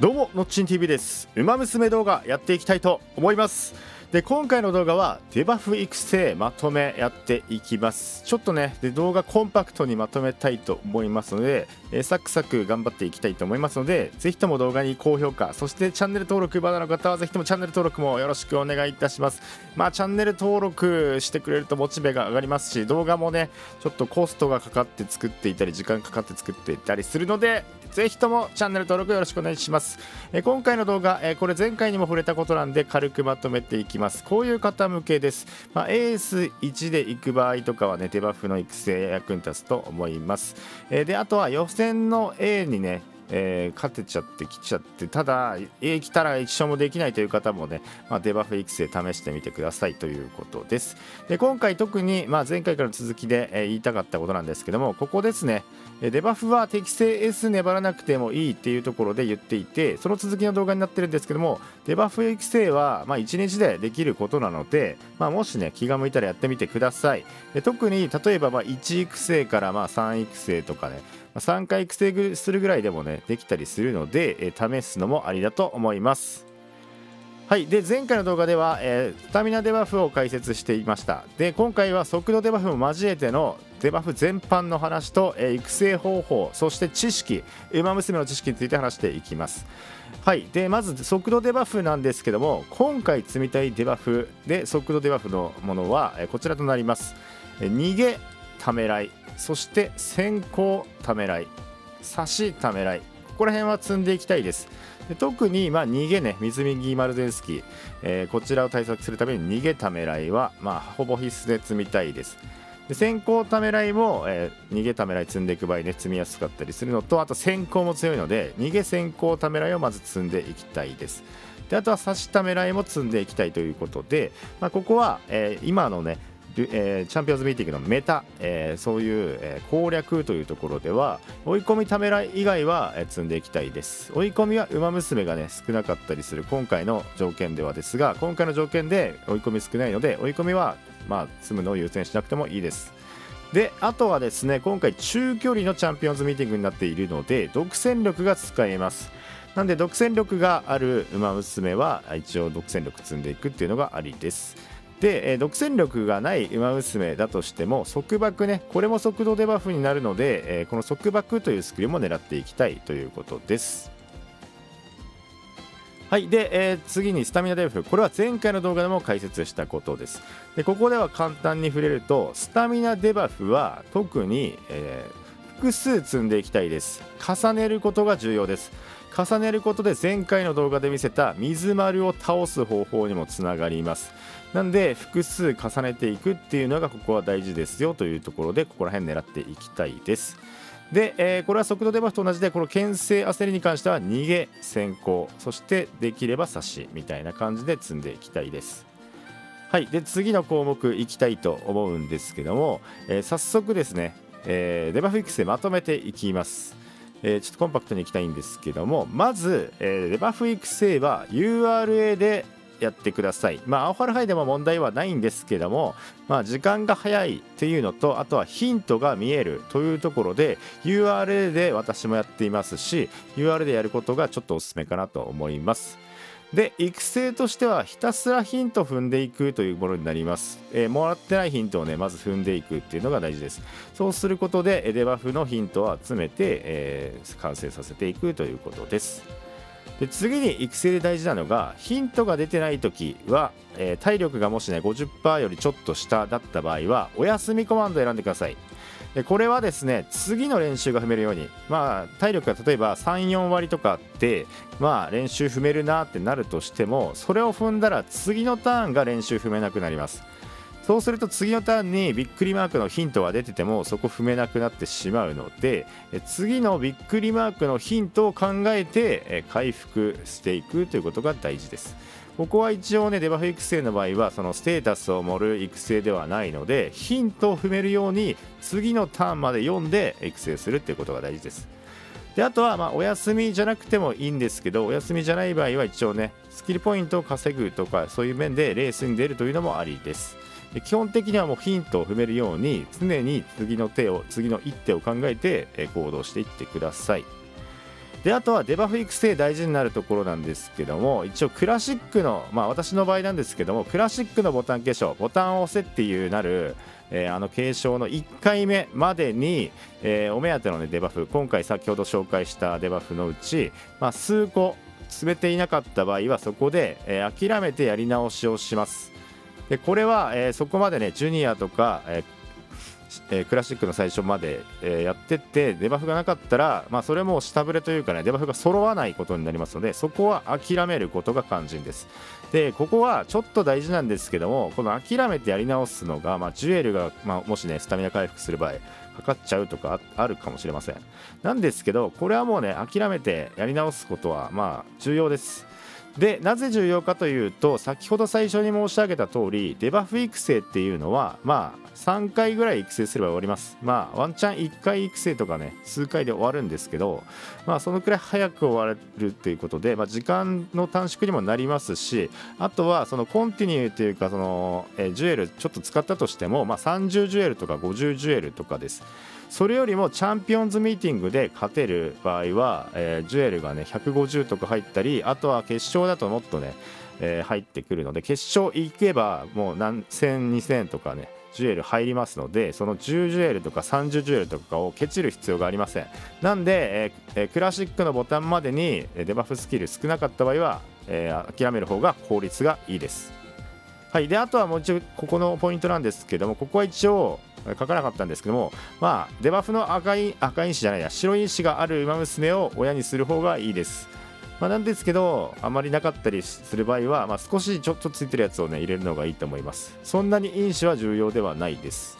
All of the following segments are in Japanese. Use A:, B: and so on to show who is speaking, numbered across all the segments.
A: どうものっちん TV です。ウマ娘動画やっていきたいと思います。で今回の動画はデバフ育成まとめやっていきます。ちょっとねで動画コンパクトにまとめたいと思いますので、え、サクサク頑張っていきたいと思いますのでぜひとも動画に高評価そしてチャンネル登録まだの方はぜひともチャンネル登録もよろしくお願いいたします。まあチャンネル登録してくれるとモチベが上がりますし動画もねちょっとコストがかかって作っていたり時間かかって作っていたりするのでぜひともチャンネル登録よろしくお願いします、え、今回の動画、え、これ前回にも触れたことなんで軽くまとめていきます。きます。こういう方向けです、まあ、エース1で行く場合とかはねデバフの育成役に立つと思います、えー、であとは予選の A にねえー、勝てちゃってきちゃってただ A 来たら一勝もできないという方もね、まあ、デバフ育成試してみてくださいということです。で今回特に、まあ、前回からの続きで、えー、言いたかったことなんですけどもここですねデバフは適正 S 粘らなくてもいいっていうところで言っていてその続きの動画になってるんですけどもデバフ育成はまあ1日でできることなので、まあ、もしね気が向いたらやってみてください。特に例えばま1育成からま3育成とかね3回育成するぐらいでもねできたりするので、え試すのもありだと思います。はい。で前回の動画では、えー、スタミナデバフを解説していました。で今回は速度デバフも交えてのデバフ全般の話と、えー、育成方法そして知識ウマ娘の知識について話していきます。はい。でまず速度デバフなんですけども今回積みたいデバフで速度デバフのものは、えー、こちらとなります、え、逃げためらい。そして先行ためらい差しためらい。ここら辺は積んでいきたいです。で特にまあ逃げね。水右マルゼンスキー、えー、こちらを対策するために逃げためらいはまあほぼ必須で積みたいです。で先行ためらいも、えー、逃げためらい積んでいく場合ね積みやすかったりするのとあと先行も強いので逃げ先行ためらいをまず積んでいきたいです。であとは差しためらいも積んでいきたいということで、まあ、ここは、えー、今のねえ、チャンピオンズミーティングのメタ、え、そういう、え、攻略というところでは追い込みためらい以外は、え、積んでいきたいです。追い込みは馬娘がね少なかったりする今回の条件ではですが今回の条件で追い込み少ないので追い込みはまあ積むのを優先しなくてもいいです。であとはですね今回中距離のチャンピオンズミーティングになっているので独占力が使えます。なんで独占力がある馬娘は一応独占力積んでいくっていうのがありです。で、えー、独占力がない馬娘だとしても束縛ねこれも速度デバフになるので、えー、この束縛というスキルも狙っていきたいということです。はいで、えー、次にスタミナデバフ。これは前回の動画でも解説したことです。でここでは簡単に触れるとスタミナデバフは特に、え、複数積んでいきたいです。重ねることが重要です。重ねることで前回の動画で見せた水丸を倒す方法にもつながります。なんで複数重ねていくっていうのがここは大事ですよというところでここら辺狙っていきたいです。で、えー、これは速度デバフと同じでこの牽制焦りに関しては逃げ先行。そしてできれば差しみたいな感じで積んでいきたいです。はい。で次の項目いきたいと思うんですけども、えー、早速ですね、えー、デバフ育成まとめていきます。え、ちょっとコンパクトにいきたいんですけどもまず、え、デバフ育成は URA でやってください。まあ、青春ハイでも問題はないんですけども、まあ、時間が早いっていうのと、あとはヒントが見えるというところで、URL で私もやっていますし、URL でやることがちょっとおすすめかなと思います。で育成としてはひたすらヒント踏んでいくというものになります、えー、もらってないヒントをねまず踏んでいくっていうのが大事ですそうすることでデバフのヒントを集めて、えー、完成させていくということですで次に育成で大事なのがヒントが出てない時は、えー、体力がもしね50%よりちょっと下だった場合はお休みコマンドを選んでください。でこれはですね次の練習が踏めるようにまあ体力が例えば34割とかあってまあ練習踏めるなってなるとしてもそれを踏んだら次のターンが練習踏めなくなります。そうすると次のターンにびっくりマークのヒントが出ててもそこ踏めなくなってしまうので次のびっくりマークのヒントを考えて回復していくということが大事です。ここは一応ねデバフ育成の場合はそのステータスを盛る育成ではないのでヒントを踏めるように次のターンまで読んで育成するっていうことが大事です。であとはまお休みじゃなくてもいいんですけどお休みじゃない場合は一応ねスキルポイントを稼ぐとかそういう面でレースに出るというのもありです。基本的にはもうヒントを踏めるように常に次の手を次の一手を考えて行動していってください。であとはデバフ育成大事になるところなんですけども一応クラシックのまあ私の場合なんですけどもクラシックのボタン継承ボタンを押せっていうなるえー、あの継承の1回目までに、えー、お目当ての、ね、デバフ今回先ほど紹介したデバフのうち、まあ、数個全ていなかった場合はそこで、えー、諦めてやり直しをします。でこれは、えー、そこまでねジュニアとか、ええー、クラシックの最初まで、えー、やっててデバフがなかったら、まあ、それも下振れというかねデバフが揃わないことになりますのでそこは諦めることが肝心です。でここはちょっと大事なんですけどもこの諦めてやり直すのが、まあ、ジュエルが、まあ、もしねスタミナ回復する場合かかっちゃうとかあるかもしれません。なんですけどこれはもうね諦めてやり直すことはまあ重要です。でなぜ重要かというと先ほど最初に申し上げた通りデバフ育成っていうのはまあ3回ぐらい育成すれば終わります。まあワンチャン1回育成とかね数回で終わるんですけどまあそのくらい早く終わるっていうことで、まあ、時間の短縮にもなりますしあとはそのコンティニューというかその、えジュエルちょっと使ったとしても、まあ、30ジュエルとか50ジュエルとかです。それよりもチャンピオンズミーティングで勝てる場合は、えー、ジュエルがね150とか入ったりあとは決勝勝だともっとね、えー、入ってくるので決勝行けばもう何千2000とかねジュエル入りますのでその10ジュエルとか30ジュエルとかをケチる必要がありません。なんで、えー、クラシックのボタンまでにデバフスキル少なかった場合は、えー、諦める方が効率がいいです。はい、であとはもう一度ここのポイントなんですけどもここは一応書かなかったんですけどもまあデバフの赤い赤い石じゃないや白い石がある馬娘を親にする方がいいです。まあ、なんですけどあまりなかったりする場合は、まあ、少しちょっとついてるやつをね入れるのがいいと思います。そんなに因子は重要ではないです。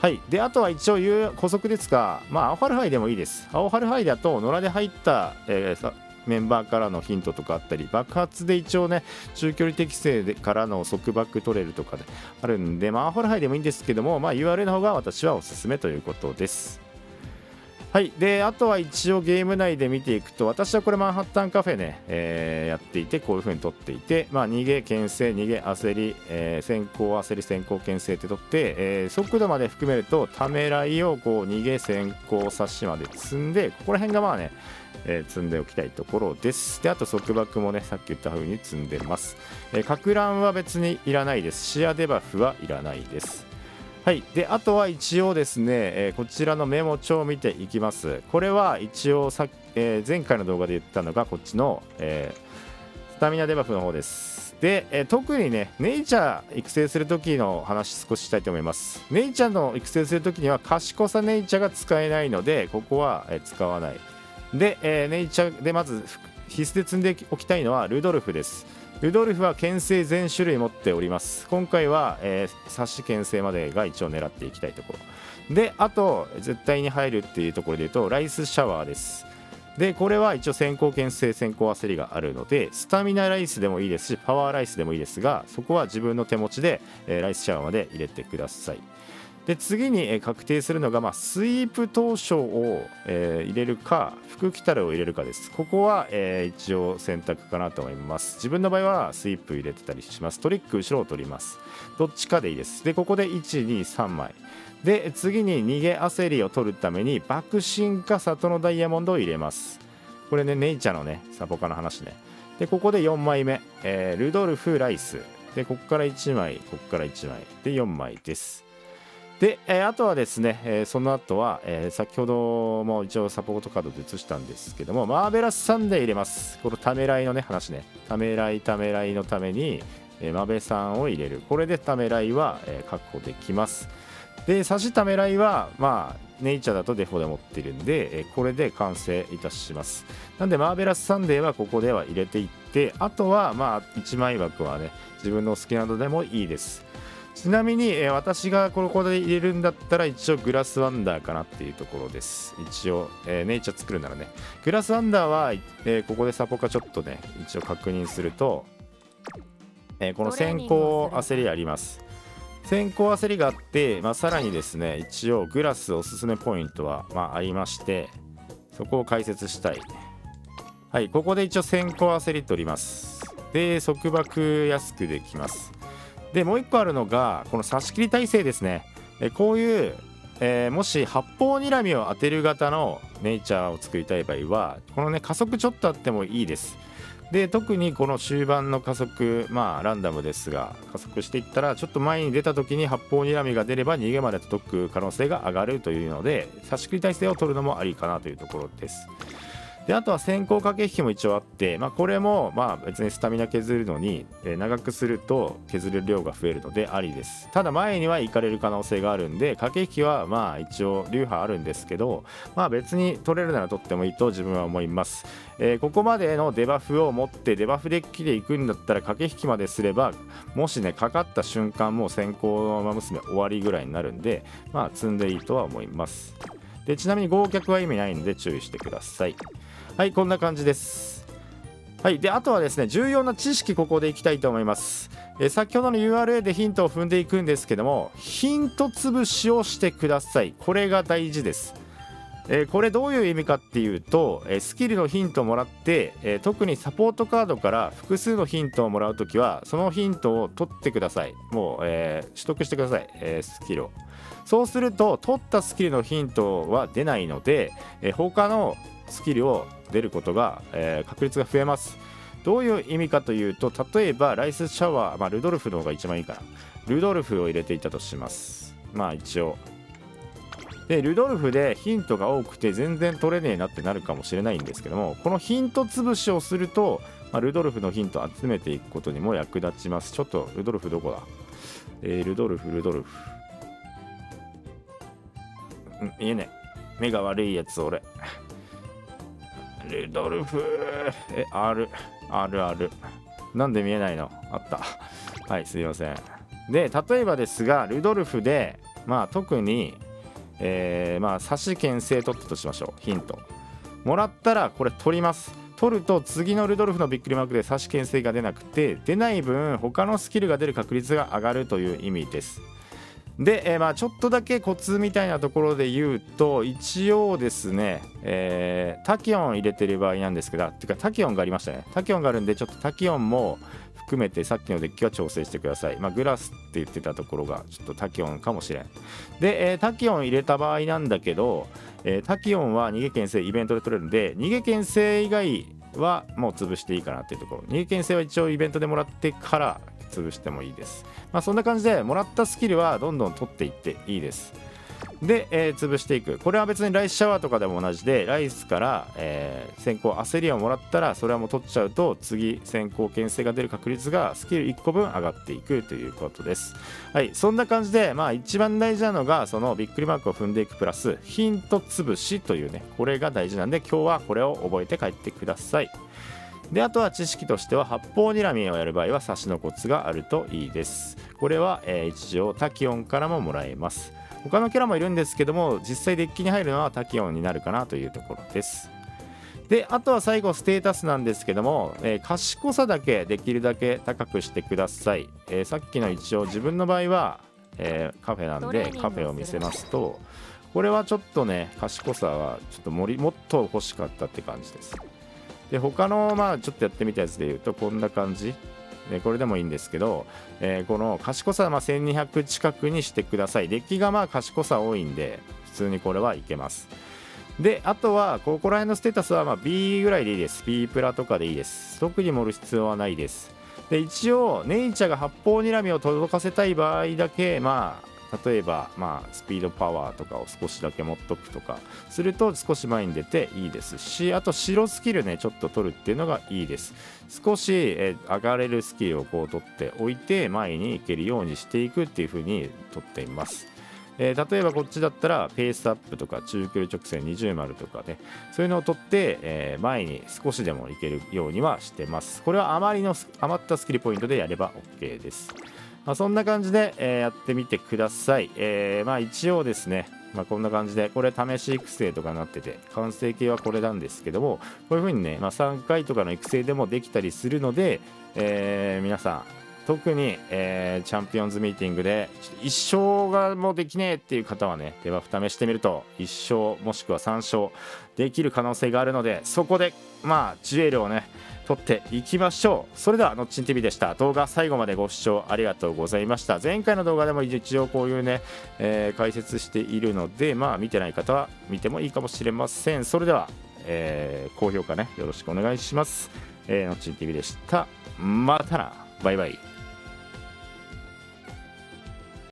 A: はい。であとは一応言う補足ですがまあ青ハルハイでもいいです。青ハルハイだと野良で入った、えー、メンバーからのヒントとかあったり爆発で一応ね中距離適正でからの束縛取れるとかであるんでまあアホルハイでもいいんですけどもまあ URL の方が私はおすすめということです。はいであとは一応ゲーム内で見ていくと私はこれマンハッタンカフェね、えー、やっていてこういう風に取っていてまあ逃げ牽制逃げ焦り、えー、先行焦り先行牽制って取って、えー、速度まで含めるとためらいをこう逃げ先行差しまで積んでここら辺がまあねえ、積んでおきたいところです。で、あと束縛もね、さっき言った風に積んでます。えー、乱は別にいらないです。視野デバフはいらないです。はい、であとは一応ですね、えー、こちらのメモ帳を見ていきます。これは一応さ、えー、前回の動画で言ったのがこっちの、えー、スタミナデバフの方です。で、え、特にね、ネイチャー育成するときの話少ししたいと思います。ネイチャーの育成するときには賢さネイチャーが使えないので、ここは、え、使わない。で、え、ネイチャーでまず必須で積んでおきたいのはルドルフですルドルフは牽制全種類持っております。今回は、えー、差し牽制までが一応狙っていきたいところ。であと絶対に入るっていうところで言うとライスシャワーです。でこれは一応先行牽制先行焦りがあるのでスタミナライスでもいいですしパワーライスでもいいですがそこは自分の手持ちで、えー、ライスシャワーまで入れてください。で次に、確定するのが、まあ、スイープ当初を、えー、入れるか福来たるを入れるかです。ここは、えー、一応選択かなと思います。自分の場合はスイープ入れてたりします。トリック後ろを取ります。どっちかでいいです。でここで123枚。で次に逃げ焦りを取るために爆心か里のダイヤモンドを入れます。これねネイチャーのねサポカの話ね。でここで4枚目、えー、ルドルフ・ライス。でここから1枚ここから1枚。で4枚です。で、えー、あとはですね、えー、その後は、えー、先ほども一応サポートカードで移したんですけども、マーベラスサンデー入れます。このためらいのね、話ね。ためらいためらいのために、えー、マベさんを入れる。これでためらいは、えー、確保できます。で、差しためらいは、まあ、ネイチャーだとデフォで持ってるんで、えー、これで完成いたします。なんで、マーベラスサンデーはここでは入れていって、あとは、まあ、1枚枠はね、自分の好きなのでもいいです。ちなみに、え、私がここで入れるんだったら一応グラスワンダーかなっていうところです。一応、えー、ネイチャー作るならね。グラスワンダーは、えー、ここでサポカちょっとね一応確認すると、えこの先行焦りあります。先行焦りがあって、まあ、さらにですね一応グラスおすすめポイントは、まあ、ありましてそこを解説したい。はいここで一応先行焦り取ります。で束縛安くできます。でもう1個あるのがこの差し切り体制ですね。えこういうえー、もし八方睨みを当てる型のネイチャーを作りたい場合はこのね加速ちょっとあってもいいです。で特にこの終盤の加速まあランダムですが加速していったらちょっと前に出た時に八方睨みが出れば逃げまで届く可能性が上がるというので差し繰り体制を取るのもありかなというところです。であとは先行駆け引きも一応あって、まあ、これもまあ別にスタミナ削るのに、え、長くすると削れる量が増えるのでありです。ただ前には行かれる可能性があるんで駆け引きはまあ一応流派あるんですけどまあ別に取れるなら取ってもいいと自分は思います、えー、ここまでのデバフを持ってデバフデッキで行くんだったら駆け引きまですればもしねかかった瞬間もう先行の馬娘終わりぐらいになるんでまあ積んでいいとは思います。でちなみに合脚は意味ないので注意してください。はいこんな感じです。はいであとはですね重要な知識ここでいきたいと思います。え先ほどの URL でヒントを踏んでいくんですけどもヒント潰しをしてください。これが大事です。えー、これどういう意味かっていうと、えー、スキルのヒントをもらって、えー、特にサポートカードから複数のヒントをもらうときはそのヒントを取ってください。もう、え取得してください、えスキルを。そうすると取ったスキルのヒントは出ないので、え他のスキルを出ることが、え、確率が増えます。どういう意味かというと例えばライスシャワー、まあ、ルドルフの方が一番いいかな。ルドルフを入れていたとします。まあ一応。でルドルフでヒントが多くて全然取れねえなってなるかもしれないんですけどもこのヒント潰しをすると、まあ、ルドルフのヒントを集めていくことにも役立ちます。ちょっとルドルフどこだ？えー、ルドルフルドルフ。ん見えねえ。目が悪いやつ俺。ルドルフ。え、R、R、R。なんで見えないの？あった。はい、すいません。で、例えばですが、ルドルフで、まあ特に、えー、まあ差し牽制取ったとしましょう。ヒント。もらったらこれ取ります。取ると次のルドルフのびっくりマークで差し牽制が出なくて出ない分他のスキルが出る確率が上がるという意味ですで、えー、まあちょっとだけコツみたいなところで言うと一応ですね、えー、タキオン入れてる場合なんですけどてかタキオンがありましたね。タキオンがあるんでちょっとタキオンも含めてさっきのデッキは調整してください、まあ、グラスって言ってたところがちょっとタキオンかもしれん。で、えー、タキオン入れた場合なんだけど、えタキオンは逃げ牽制イベントで取れるんで逃げ牽制以外はもう潰していいかなっていうところ。逃げ牽制は一応イベントでもらってから潰してもいいです。まあ、そんな感じでもらったスキルはどんどん取っていっていいです。で、えー、潰していくこれは別にライスシャワーとかでも同じでライスから、えー、先行焦りをもらったらそれはもう取っちゃうと次先行牽制が出る確率がスキル1個分上がっていくということですはいそんな感じでまあ一番大事なのがそのびっくりマークを踏んでいくプラスヒント潰しというねこれが大事なんで今日はこれを覚えて帰ってくださいであとは知識としては八方睨みをやる場合は差しのコツがあるといいです。これは、えー、一応タキオンからももらえます。他のキャラもいるんですけども実際デッキに入るのはタキオンになるかなというところです。であとは最後ステータスなんですけども、えー、賢さだけできるだけ高くしてください、えー、さっきの一応自分の場合は、えー、カフェなんでカフェを見せますとこれはちょっとね賢さはちょっともっと欲しかったって感じですで他のまあちょっとやってみたやつで言うとこんな感じ。でこれでもいいんですけど、えー、この賢さはま1200近くにしてください。デッキがまあ賢さ多いんで普通にこれはいけます。であとはここら辺のステータスはま B ぐらいでいいです。B プラとかでいいです。特に盛る必要はないです。で一応ネイチャーが八方睨みを届かせたい場合だけまあ例えば、まあ、スピードパワーとかを少しだけ持っとくとかすると少し前に出ていいです。しあと白スキルねちょっと取るっていうのがいいです。少し、え上がれるスキルをこう取っておいて前に行けるようにしていくっていう風に取っています。えー、例えばこっちだったらペースアップとか中距離直線20丸とかねそういうのを取って、えー、前に少しでもいけるようにはしてます。これは余りの余ったスキルポイントでやれば OK です。まあ、そんな感じで、えー、やってみてください。えー、まあ一応ですね、まあ、こんな感じで、これ試し育成とかなってて、完成形はこれなんですけども、こういう風にね、まあ、3回とかの育成でもできたりするので、えー、皆さん、特に、えー、チャンピオンズミーティングで1勝がもうできねえっていう方はねデバフ試してみると1勝もしくは3勝できる可能性があるのでそこでまあジュエルをね撮っていきましょう。それではのっちん TV でした。動画最後までご視聴ありがとうございました。前回の動画でも一応こういうね、えー、解説しているのでまあ見てない方は見てもいいかもしれません。それでは、えー、高評価ねよろしくお願いします、えー、のっちん TV でした。またな。バイバイ。